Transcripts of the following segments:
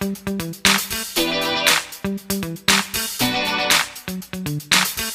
Thank you.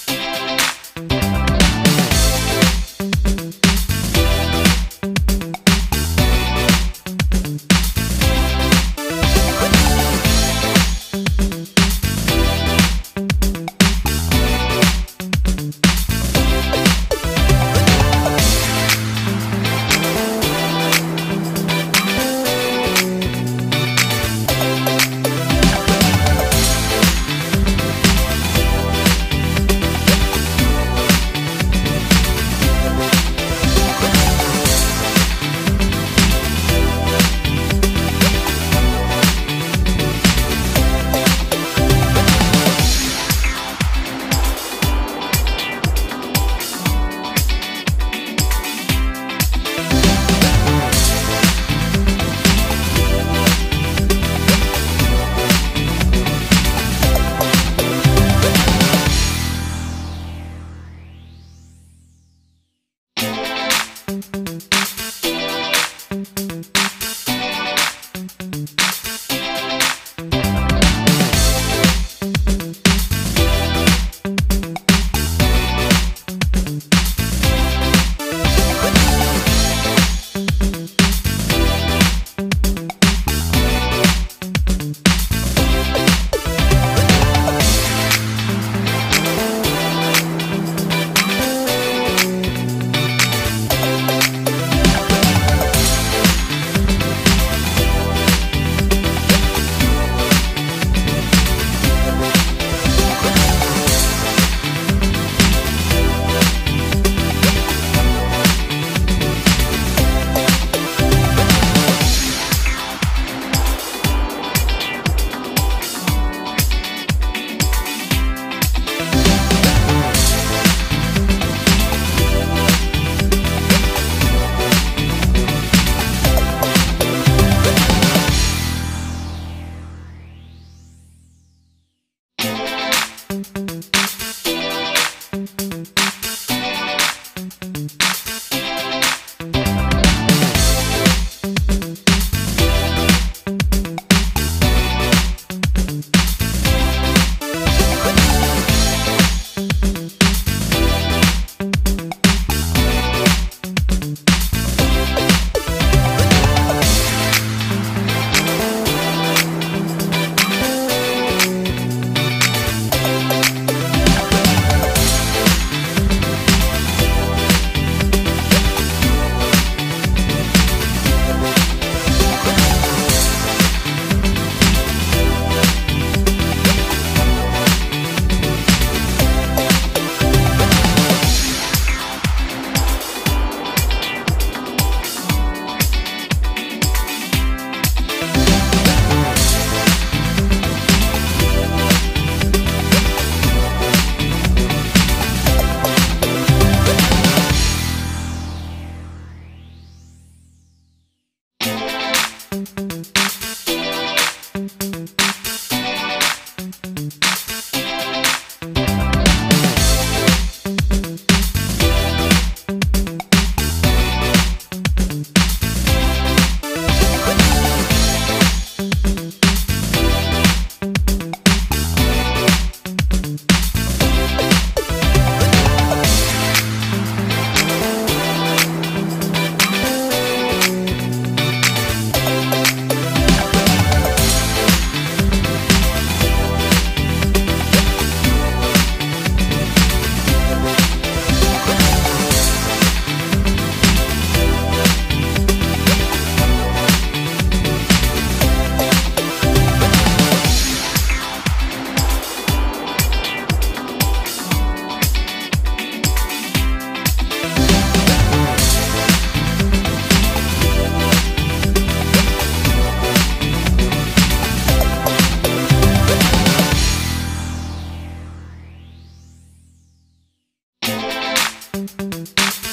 Música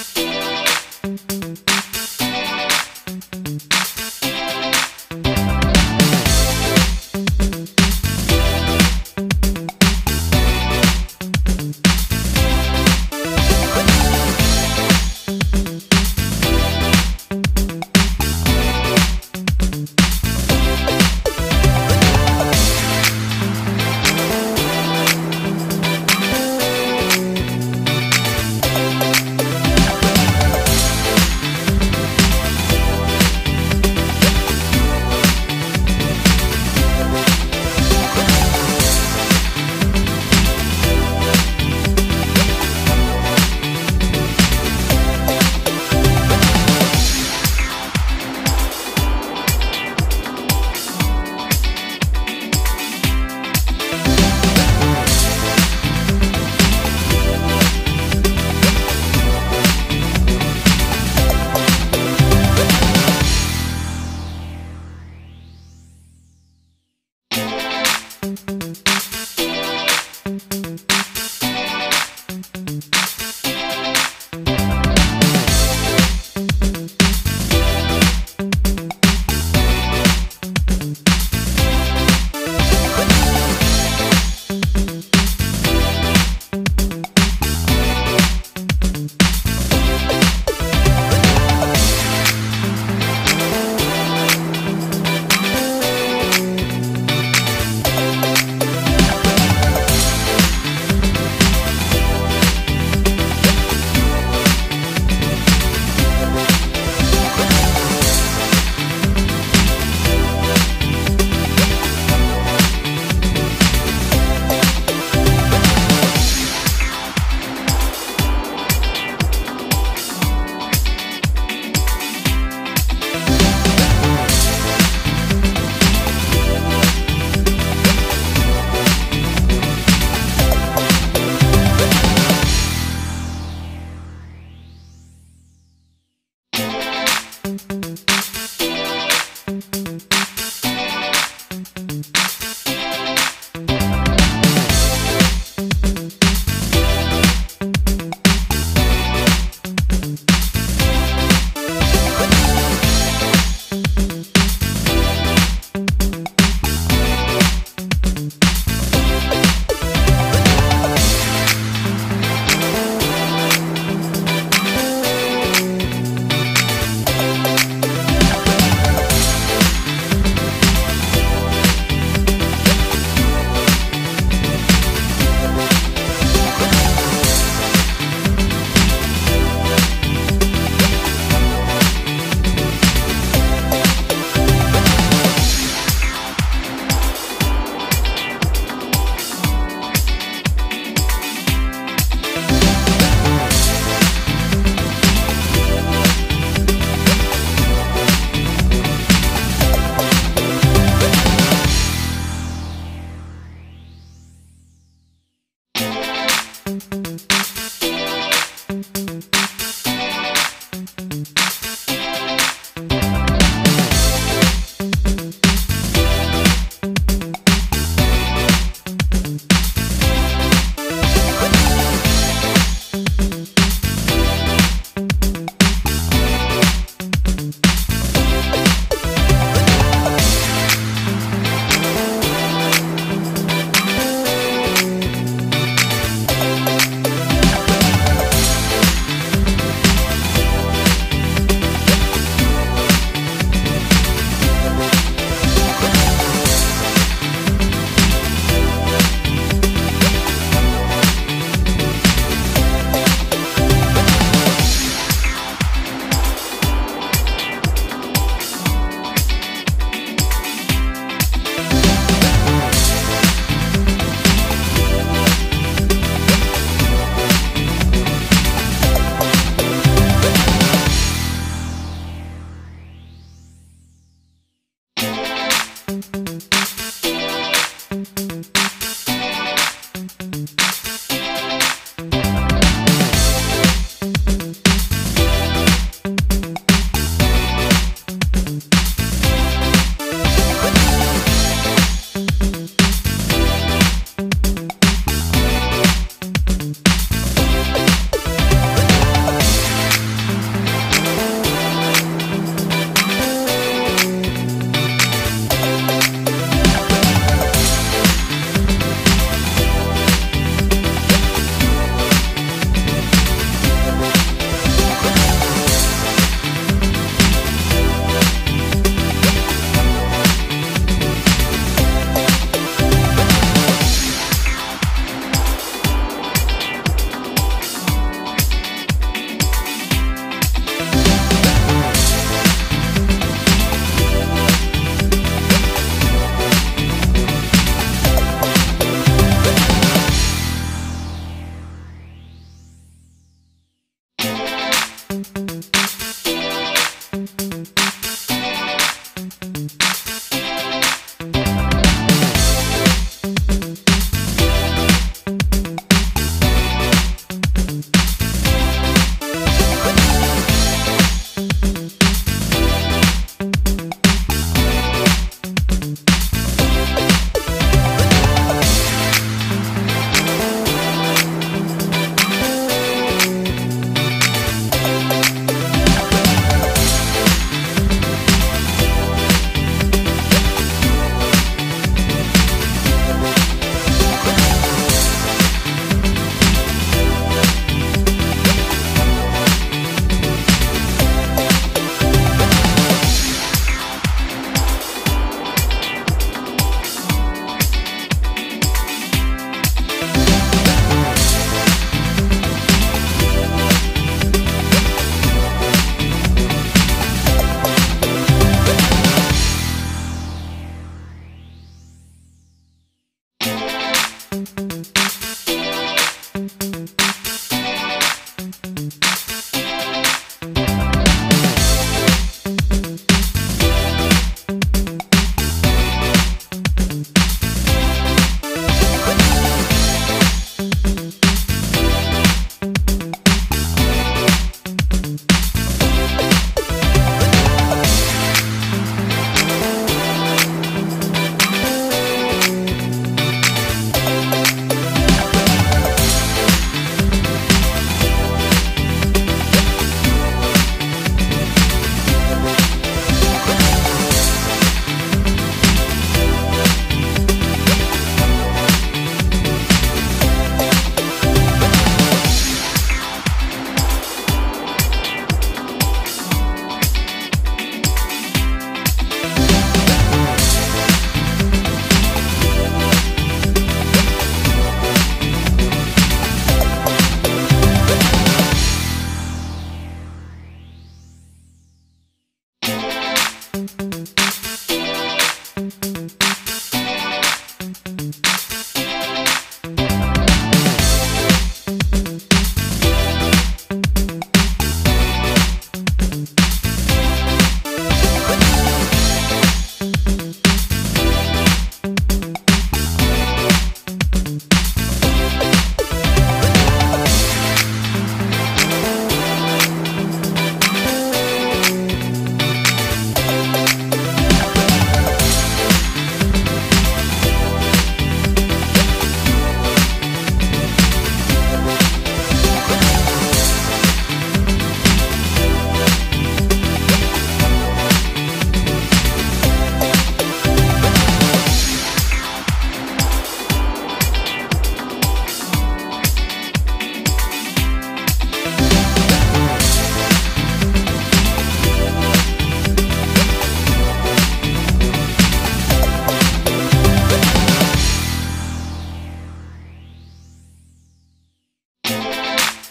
Música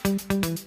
Thank